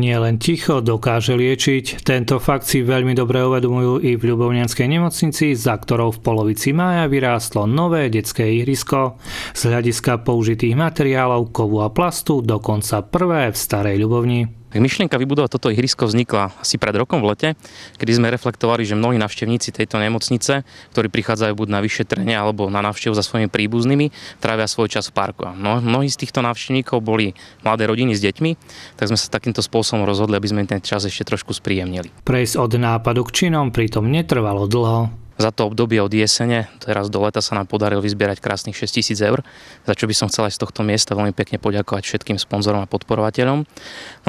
Nie len ticho dokáže liečiť, tento fakt si veľmi dobre uvedomujú i v Ľubovňanskej nemocnici, za ktorou v polovici mája vyrástlo nové detské ihrisko. Z hľadiska použitých materiálov, kovu a plastu dokonca prvé v Starej Ľubovni. Myšlienka vybudovať toto ihrisko vznikla asi pred rokom v lete, kedy sme reflektovali, že mnohí navštevníci tejto nemocnice, ktorí prichádzajú buď na vyšetrenie alebo na návštevu za svojimi príbuznými, trávia svoj čas v parku. A mnohí z týchto návštevníkov boli mladé rodiny s deťmi, tak sme sa takýmto spôsobom rozhodli, aby sme ten čas ešte trošku spríjemnili. Prejsť od nápadu k činom pritom netrvalo dlho. Za to obdobie od jesene, teraz do leta sa nám podarilo vyzbierať krásnych 6 tisíc eur, za čo by som chcel aj z tohto miesta veľmi pekne poďakovať všetkým sponzorom a podporovateľom.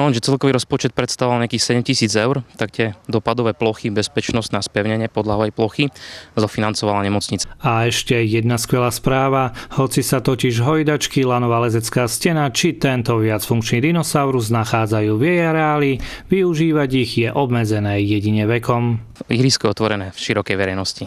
No lenže celkový rozpočet predstavoval nejakých 7 tisíc eur, tak tie dopadové plochy, bezpečnosť na spevnenie podlahovej plochy zofinancovala nemocnica. A ešte jedna skvelá správa, hoci sa totiž hojdačky, lanová lezecká stena či tento viacfunkčný dinosaurus nachádzajú v jej areáli, využívať ich je obmedzené jedine vekom. Ihrisko je otvorené v širokej verejnosti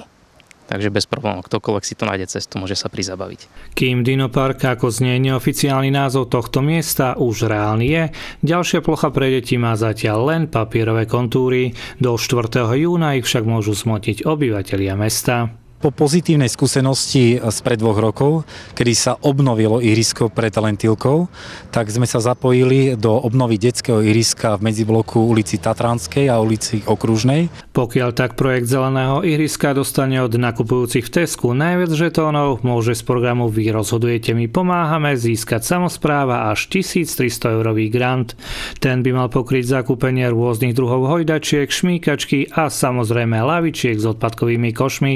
takže bez problémov, ktokoľvek si to nájde cestu, môže sa prizabaviť. Kým Dinopark, ako znie neoficiálny názov tohto miesta, už reálny je, ďalšia plocha pre deti má zatiaľ len papierové kontúry. Do 4. júna ich však môžu smotiť obyvatelia mesta. Po pozitívnej skúsenosti spred dvoch rokov, kedy sa obnovilo ihrisko pred Lentilkou, tak sme sa zapojili do obnovy detského ihriska v medzibloku ulici Tatranskej a ulici Okružnej. Pokiaľ tak projekt zeleného ihriska dostane od nakupujúcich v Tesku najviac žetónov, môže z programu Vy rozhodujete mi pomáhame získať samozpráva až 1300 eurový grant. Ten by mal pokryť zakúpenie rôznych druhov hojdačiek, šmíkačky a samozrejme lavičiek s odpadkovými košmi.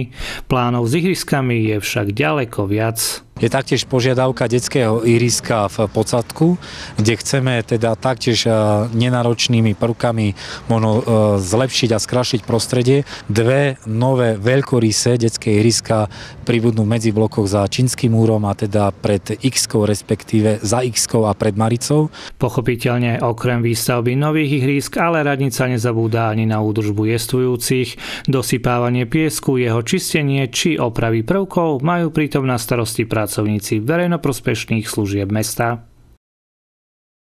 Plánov s ihriskami je však ďaleko viac. Je taktiež požiadavka detského iriska v Pocatku, kde chceme teda taktiež e, nenáročnými prvkami možno e, zlepšiť a skrašiť prostredie. Dve nové veľkorysé detské iriska pribudnú medzi blokoch za Čínskym múrom a teda pred x respektíve za x a pred Maricou. Pochopiteľne okrem výstavby nových ihrisk, ale radnica nezabúda ani na údržbu jestvujúcich. Dosypávanie piesku, jeho čistenie či opravy prvkov majú pritom na starosti práce pracovníci verejnoprospešných služieb mesta.